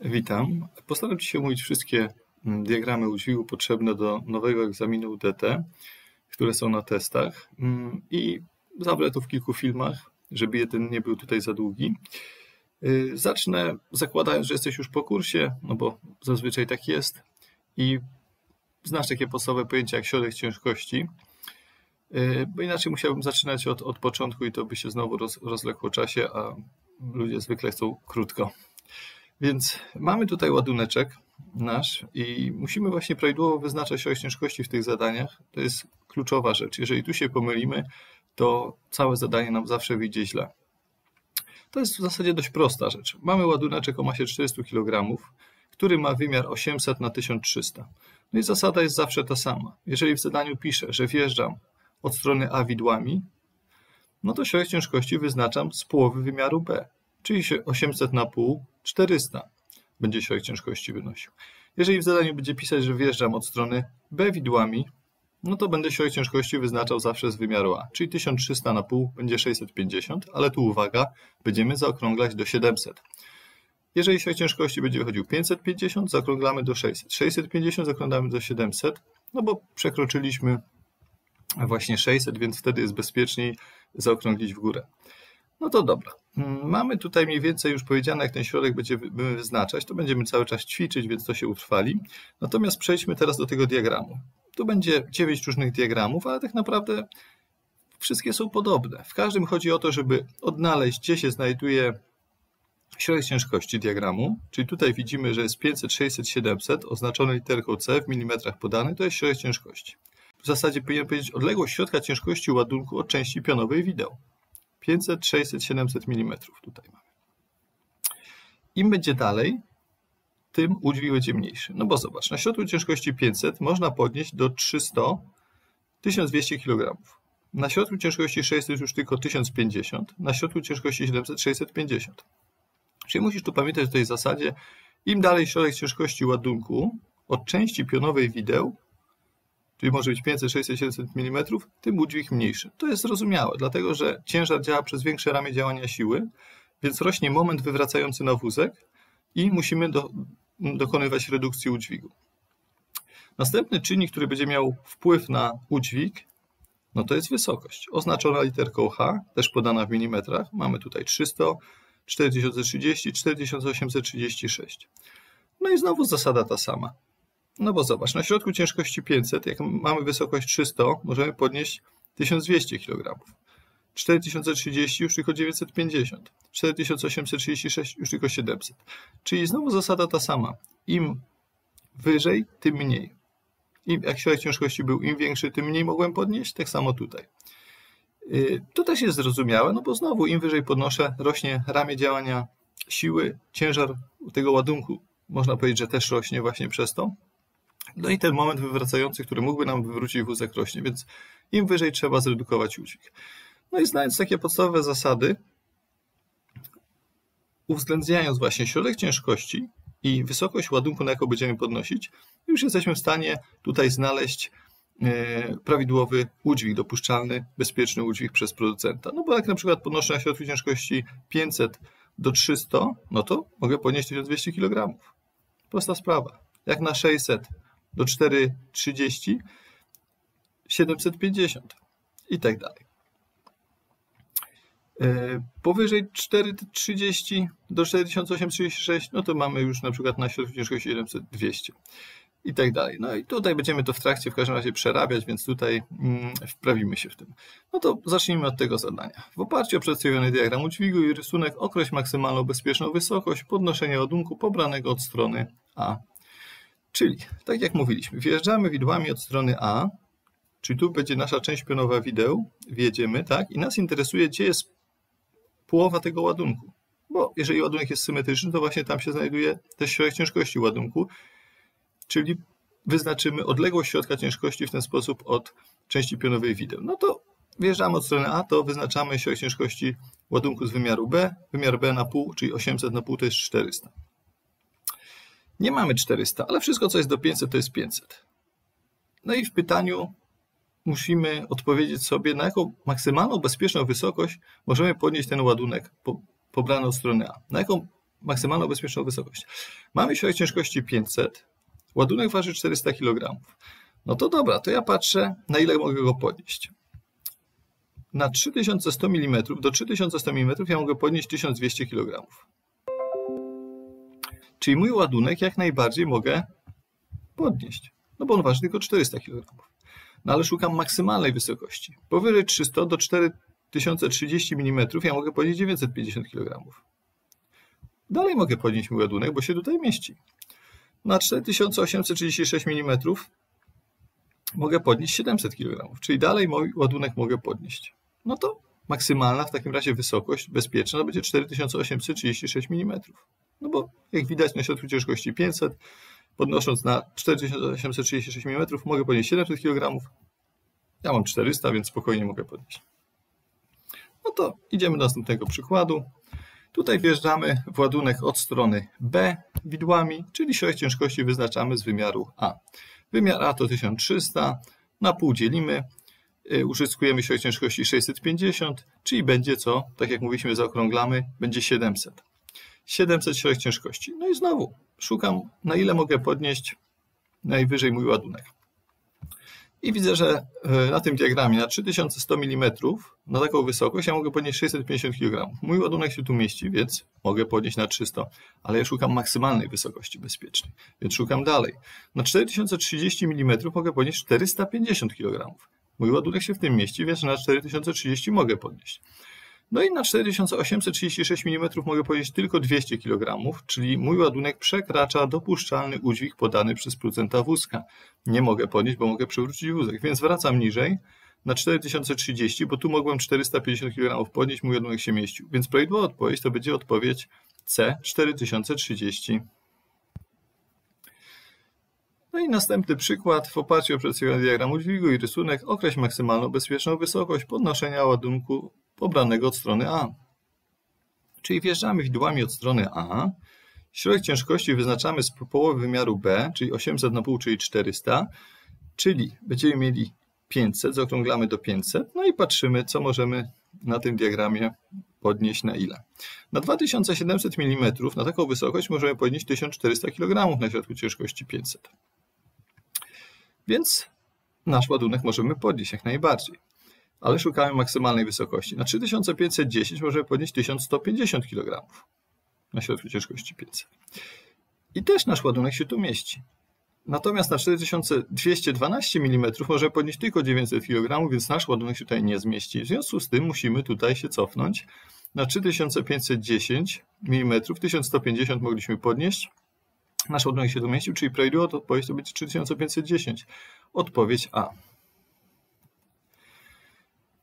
Witam. Postaram się omówić wszystkie mm, diagramy udźwigu potrzebne do nowego egzaminu UDT, które są na testach mm, i zawrę to w kilku filmach, żeby jeden nie był tutaj za długi. Y, zacznę zakładając, że jesteś już po kursie, no bo zazwyczaj tak jest i znasz takie podstawowe pojęcia jak środek ciężkości, y, bo inaczej musiałbym zaczynać od, od początku i to by się znowu roz, rozlekło czasie, a ludzie zwykle chcą krótko. Więc mamy tutaj ładuneczek nasz i musimy właśnie prawidłowo wyznaczać środek ciężkości w tych zadaniach. To jest kluczowa rzecz. Jeżeli tu się pomylimy, to całe zadanie nam zawsze wyjdzie źle. To jest w zasadzie dość prosta rzecz. Mamy ładuneczek o masie 400 kg, który ma wymiar 800 na 1300. No i zasada jest zawsze ta sama. Jeżeli w zadaniu piszę, że wjeżdżam od strony A widłami, no to środek ciężkości wyznaczam z połowy wymiaru B czyli 800 na pół, 400 będzie środek ciężkości wynosił. Jeżeli w zadaniu będzie pisać, że wjeżdżam od strony B widłami, no to będę środek ciężkości wyznaczał zawsze z wymiaru A, czyli 1300 na pół będzie 650, ale tu uwaga, będziemy zaokrąglać do 700. Jeżeli środek ciężkości będzie wychodził 550, zaokrąglamy do 600. 650 zaokrąglamy do 700, no bo przekroczyliśmy właśnie 600, więc wtedy jest bezpieczniej zaokrąglić w górę. No to dobra. Mm, mamy tutaj mniej więcej już powiedziane, jak ten środek będziemy wyznaczać. To będziemy cały czas ćwiczyć, więc to się utrwali. Natomiast przejdźmy teraz do tego diagramu. Tu będzie 9 różnych diagramów, ale tak naprawdę wszystkie są podobne. W każdym chodzi o to, żeby odnaleźć, gdzie się znajduje środek ciężkości diagramu, czyli tutaj widzimy, że jest 500, 600, 700, oznaczone literką C w milimetrach podany, to jest środek ciężkości. W zasadzie powinien powiedzieć odległość środka ciężkości ładunku od części pionowej wideł. 500, 600, 700 mm tutaj mamy. Im będzie dalej, tym udźwig będzie mniejszy. No bo zobacz, na środku ciężkości 500 można podnieść do 300 1200 kg. Na środku ciężkości 600 już tylko 1050, na środku ciężkości 700 650. Czyli musisz tu pamiętać o tej zasadzie, im dalej środek ciężkości ładunku od części pionowej wideł, czyli może być 500, 600, 700 mm, tym udźwig mniejszy. To jest zrozumiałe, dlatego że ciężar działa przez większe ramię działania siły, więc rośnie moment wywracający na wózek i musimy do, dokonywać redukcji udźwigu. Następny czynnik, który będzie miał wpływ na udźwig, no to jest wysokość, oznaczona literką H, też podana w milimetrach. Mamy tutaj 300, 4030, 4836. No i znowu zasada ta sama. No bo zobacz, na środku ciężkości 500, jak mamy wysokość 300, możemy podnieść 1200 kg. 4030 już tylko 950, 4836 już tylko 700. Czyli znowu zasada ta sama. Im wyżej, tym mniej. Im, jak środek ciężkości był im większy, tym mniej mogłem podnieść, tak samo tutaj. Yy, to też jest zrozumiałe, no bo znowu im wyżej podnoszę, rośnie ramię działania siły, ciężar tego ładunku, można powiedzieć, że też rośnie właśnie przez to. No i ten moment wywracający, który mógłby nam wywrócić wózek rośnie, więc im wyżej trzeba zredukować udźwig. No i znając takie podstawowe zasady, uwzględniając właśnie środek ciężkości i wysokość ładunku, na jaką będziemy podnosić, już jesteśmy w stanie tutaj znaleźć e, prawidłowy udźwig, dopuszczalny, bezpieczny udźwig przez producenta. No bo jak na przykład podnoszę na środku ciężkości 500 do 300, no to mogę podnieść 1200 kg. Prosta sprawa. Jak na 600 do 4,30 750 i tak dalej. E, powyżej 4,30 do 4836, no to mamy już na przykład na środku ciężkości 700-200 i tak dalej. No i tutaj będziemy to w trakcie w każdym razie przerabiać, więc tutaj mm, wprawimy się w tym. No to zacznijmy od tego zadania. W oparciu o przedstawiony diagram udźwigu i rysunek określ maksymalną bezpieczną wysokość podnoszenia ładunku pobranego od strony A Czyli, tak jak mówiliśmy, wjeżdżamy widłami od strony A, czyli tu będzie nasza część pionowa wideł, wjedziemy, tak, i nas interesuje, gdzie jest połowa tego ładunku. Bo jeżeli ładunek jest symetryczny, to właśnie tam się znajduje też środek ciężkości ładunku, czyli wyznaczymy odległość środka ciężkości w ten sposób od części pionowej wideł. No to wjeżdżamy od strony A, to wyznaczamy środek ciężkości ładunku z wymiaru B, wymiar B na pół, czyli 800 na pół to jest 400. Nie mamy 400, ale wszystko, co jest do 500, to jest 500. No i w pytaniu musimy odpowiedzieć sobie, na jaką maksymalną bezpieczną wysokość możemy podnieść ten ładunek po, pobrany od strony A. Na jaką maksymalną bezpieczną wysokość. Mamy środek ciężkości 500, ładunek waży 400 kg. No to dobra, to ja patrzę, na ile mogę go podnieść. Na 3100 mm, do 3100 mm ja mogę podnieść 1200 kg. Czyli mój ładunek jak najbardziej mogę podnieść, no bo on waży tylko 400 kg. No ale szukam maksymalnej wysokości. Powyżej 300 do 4030 mm ja mogę podnieść 950 kg. Dalej mogę podnieść mój ładunek, bo się tutaj mieści. Na 4836 mm mogę podnieść 700 kg, czyli dalej mój ładunek mogę podnieść. No to maksymalna w takim razie wysokość bezpieczna będzie 4836 mm. No bo jak widać na środku ciężkości 500, podnosząc na 4836 mm mogę podnieść 700 kg. Ja mam 400, więc spokojnie mogę podnieść. No to idziemy do następnego przykładu. Tutaj wjeżdżamy w ładunek od strony B widłami, czyli środek ciężkości wyznaczamy z wymiaru A. Wymiar A to 1300, na pół dzielimy, y, uzyskujemy środek ciężkości 650, czyli będzie co? Tak jak mówiliśmy, zaokrąglamy, będzie 700. 700 środek ciężkości. No i znowu szukam, na ile mogę podnieść najwyżej mój ładunek. I widzę, że e, na tym diagramie na 3100 mm na taką wysokość ja mogę podnieść 650 kg. Mój ładunek się tu mieści, więc mogę podnieść na 300, ale ja szukam maksymalnej wysokości bezpiecznej, więc szukam dalej. Na 4030 mm mogę podnieść 450 kg. Mój ładunek się w tym mieści, więc na 4030 mogę podnieść. No i na 4836 mm mogę powiedzieć tylko 200 kg, czyli mój ładunek przekracza dopuszczalny udźwig podany przez producenta wózka. Nie mogę podnieść, bo mogę przewrócić wózek, więc wracam niżej na 4030, bo tu mogłem 450 kg podnieść, mój ładunek się mieścił. Więc prawidłowa odpowiedź to będzie odpowiedź C 4030. No i następny przykład. W oparciu o przedstawiony diagram udźwigu i rysunek określ maksymalną bezpieczną wysokość podnoszenia ładunku pobranego od strony A. Czyli wjeżdżamy widłami od strony A, środek ciężkości wyznaczamy z połowy wymiaru B, czyli 800 na pół, czyli 400, czyli będziemy mieli 500, zaokrąglamy do 500, no i patrzymy, co możemy na tym diagramie podnieść na ile. Na 2700 mm na taką wysokość możemy podnieść 1400 kg na środku ciężkości 500. Więc nasz ładunek możemy podnieść jak najbardziej ale szukamy maksymalnej wysokości. Na 3510 możemy podnieść 1150 kg na środku ciężkości 500. I też nasz ładunek się tu mieści. Natomiast na 4212 mm możemy podnieść tylko 900 kg, więc nasz ładunek się tutaj nie zmieści. W związku z tym musimy tutaj się cofnąć. Na 3510 mm 1150 mogliśmy podnieść. Nasz ładunek się tu mieścił, czyli prawidłowa odpowiedź to będzie 3510. Odpowiedź A.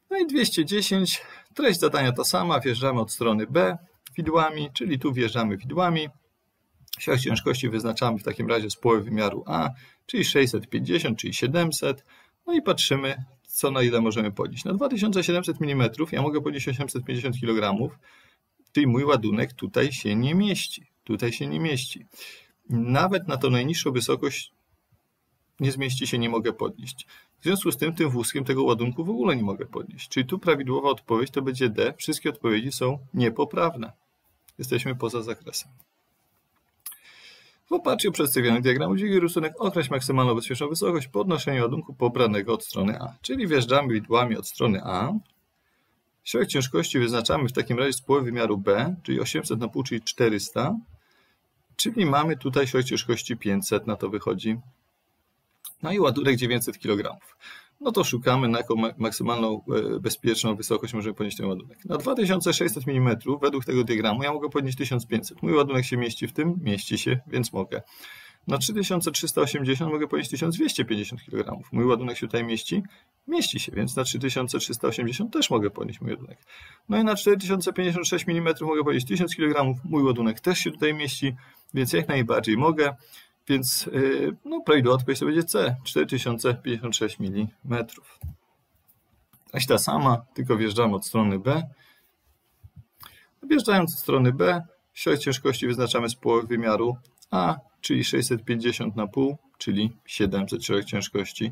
No i 210, treść zadania ta sama, wjeżdżamy od strony B widłami, czyli tu wjeżdżamy widłami. Środek ciężkości wyznaczamy w takim razie z połowy wymiaru A, czyli 650, czyli 700. No i patrzymy, co na ile możemy podnieść. Na 2700 mm ja mogę podnieść 850 kg, czyli mój ładunek tutaj się nie mieści. Tutaj się nie mieści. Nawet na tą najniższą wysokość nie zmieści się, nie mogę podnieść. W związku z tym, tym wózkiem tego ładunku w ogóle nie mogę podnieść. Czyli tu prawidłowa odpowiedź to będzie D. Wszystkie odpowiedzi są niepoprawne. Jesteśmy poza zakresem. W oparciu o przedstawiony diagram udźwigi rysunek określ maksymalną bezpieczną wysokość podnoszenia ładunku pobranego od strony A. Czyli wjeżdżamy widłami od strony A. Środek ciężkości wyznaczamy w takim razie z połowy wymiaru B, czyli 800 na pół, czyli 400. Czyli mamy tutaj środek ciężkości 500, na to wychodzi no i ładunek 900 kg. No to szukamy, na jaką maksymalną e, bezpieczną wysokość możemy podnieść ten ładunek. Na 2600 mm, według tego diagramu, ja mogę podnieść 1500. Mój ładunek się mieści w tym, mieści się, więc mogę. Na 3380 mogę podnieść 1250 kg. Mój ładunek się tutaj mieści, mieści się, więc na 3380 też mogę podnieść mój ładunek. No i na 4056 mm mogę podnieść 1000 kg. Mój ładunek też się tutaj mieści, więc jak najbardziej mogę. Więc y, no, prawidłowa odpowiedź to będzie C, 4056 mm. Aś ta sama, tylko wjeżdżamy od strony B. Wjeżdżając od strony B, środek ciężkości wyznaczamy z połowy wymiaru A, czyli 650 na pół, czyli 700 środek ciężkości.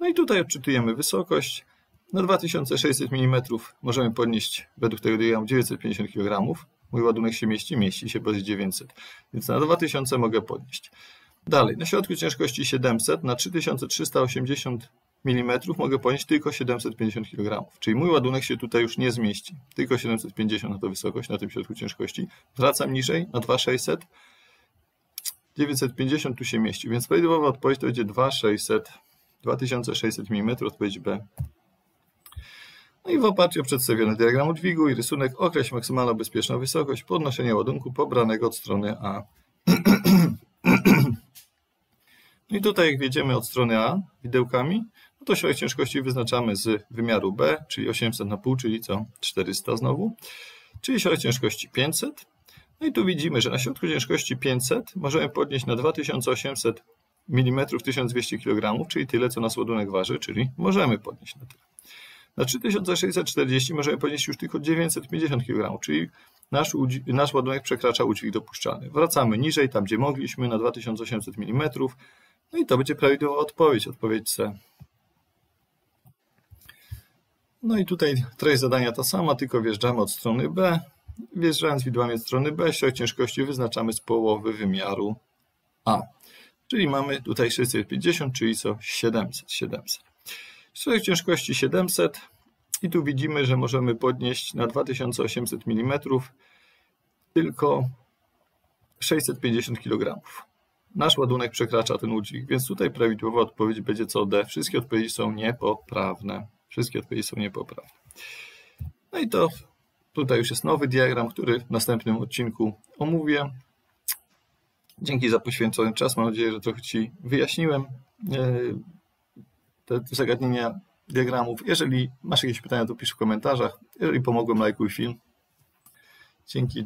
No i tutaj odczytujemy wysokość. Na 2600 mm możemy podnieść według tego diagramu 950 kg. Mój ładunek się mieści? Mieści się, jest 900. Więc na 2000 mogę podnieść. Dalej, na środku ciężkości 700 na 3380 mm mogę ponieść tylko 750 kg. Czyli mój ładunek się tutaj już nie zmieści. Tylko 750 na to wysokość, na tym środku ciężkości. Wracam niżej na 2600. 950 tu się mieści, więc prawidłowa odpowiedź to będzie 2600. 2600 mm, odpowiedź B. No i w oparciu o przedstawiony diagram dźwigu i rysunek określ maksymalną bezpieczną wysokość podnoszenia ładunku pobranego od strony A. I tutaj jak wjedziemy od strony A widełkami, no to środek ciężkości wyznaczamy z wymiaru B, czyli 800 na pół, czyli co? 400 znowu, czyli środek ciężkości 500. No i tu widzimy, że na środku ciężkości 500 możemy podnieść na 2800 mm 1200 kg, czyli tyle, co nas ładunek waży, czyli możemy podnieść na tyle. Na 3640 możemy podnieść już tylko 950 kg, czyli nasz, nasz ładunek przekracza udźwig dopuszczalny. Wracamy niżej, tam gdzie mogliśmy, na 2800 mm, no i to będzie prawidłowa odpowiedź, odpowiedź C. No i tutaj treść zadania ta sama, tylko wjeżdżamy od strony B. Wjeżdżając widłami od strony B, środek ciężkości wyznaczamy z połowy wymiaru A. Czyli mamy tutaj 650, czyli co? 700. 700. Środek ciężkości 700 i tu widzimy, że możemy podnieść na 2800 mm tylko 650 kg. Nasz ładunek przekracza ten udźwig, więc tutaj prawidłowa odpowiedź będzie co D. Wszystkie odpowiedzi są niepoprawne. Wszystkie odpowiedzi są niepoprawne. No i to tutaj już jest nowy diagram, który w następnym odcinku omówię. Dzięki za poświęcony czas. Mam nadzieję, że trochę Ci wyjaśniłem e, te zagadnienia diagramów. Jeżeli masz jakieś pytania, to pisz w komentarzach. Jeżeli pomogłem, lajkuj film. Dzięki.